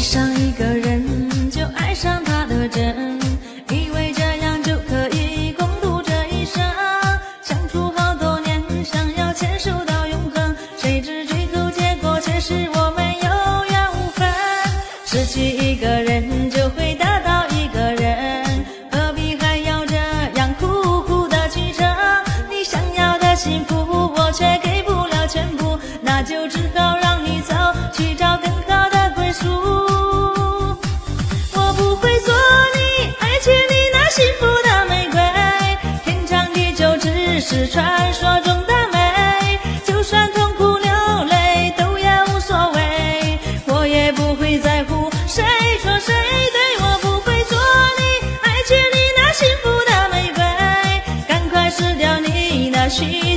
爱上一个人就爱上他的真以为这样就可以共度这一生相处好多年想要牵手到永恒谁知最后结果却是我们有缘无分失去一个人就会得到一个人何必还要这样苦苦的去撑你想要的幸福心。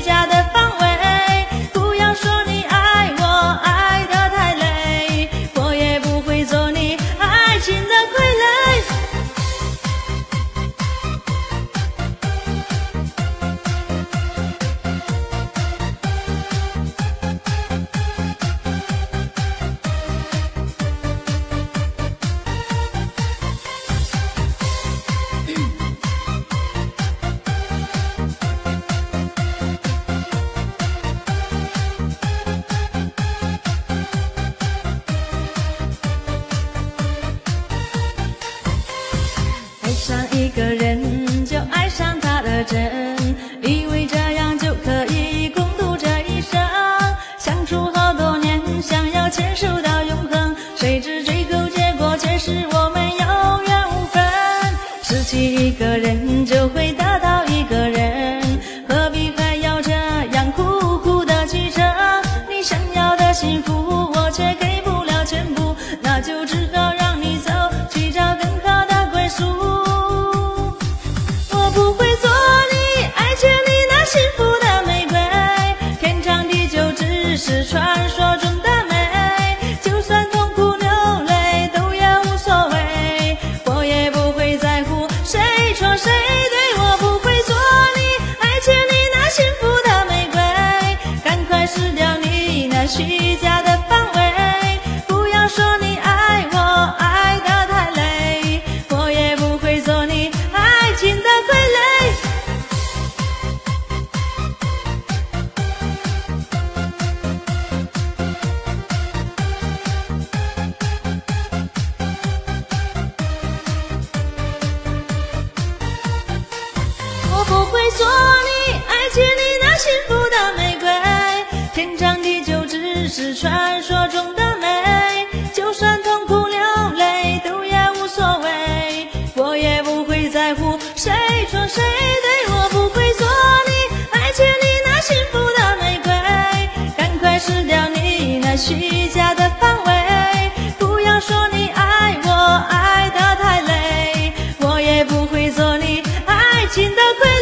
一个人就爱上他的真以为这样就可以共度这一生。相处好多年想要牵手传说做你爱情里那幸福的玫瑰天长地久只是传说中的美就算痛苦流泪都也无所谓我也不会在乎谁错谁对我不会做你爱情里那幸福的玫瑰赶快撕掉你那虚假的防卫不要说你爱我爱的太累我也不会做你爱情的傀